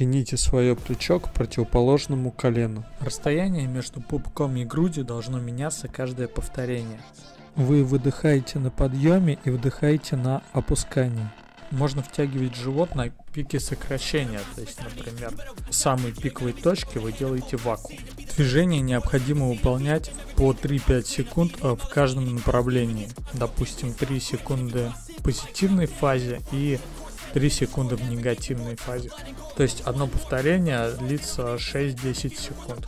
Тяните свое плечо к противоположному колену. Расстояние между пупком и грудью должно меняться каждое повторение. Вы выдыхаете на подъеме и вдыхаете на опускании. Можно втягивать живот на пике сокращения, то есть, например, в самой пиковой точке вы делаете вакуум. Движение необходимо выполнять по 3-5 секунд э, в каждом направлении. Допустим, 3 секунды в позитивной фазе и 3 секунды в негативной фазе. То есть одно повторение длится 6-10 секунд.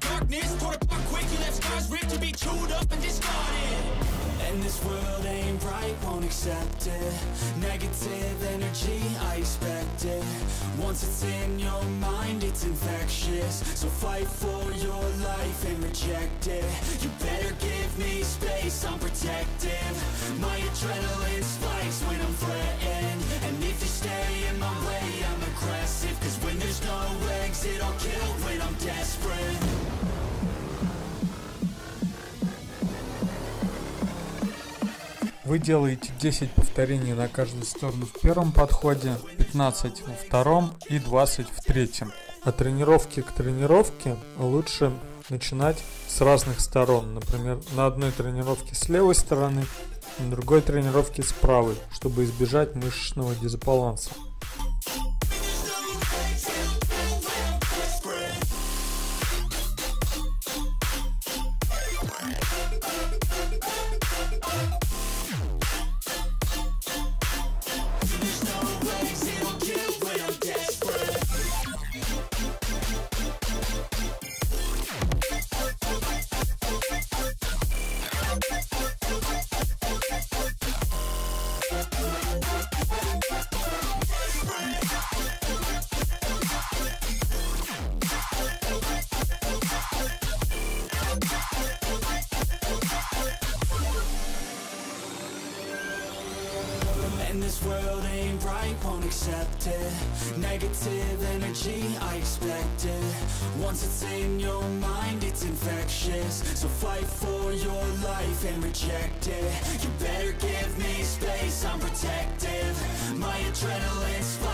Darkness. Tore apart quick, you left scars ripped to be chewed up and discarded. And this world ain't right, won't accept it. Negative energy, I expect it. Once it's in your mind, it's infectious. So fight for your life and reject it. You better give me space, I'm protective. My adrenaline spikes when I'm threatened. Вы делаете 10 повторений на каждую сторону в первом подходе, 15 во втором и 20 в третьем. От тренировки к тренировке лучше начинать с разных сторон. Например, на одной тренировке с левой стороны, на другой тренировке с правой, чтобы избежать мышечного дисбаланса. And this world ain't right, won't accept it. Negative energy, I expect it. Once it's in your mind, it's infectious. So fight for your life and reject it. You better give me space, I'm protective. My adrenaline's threatened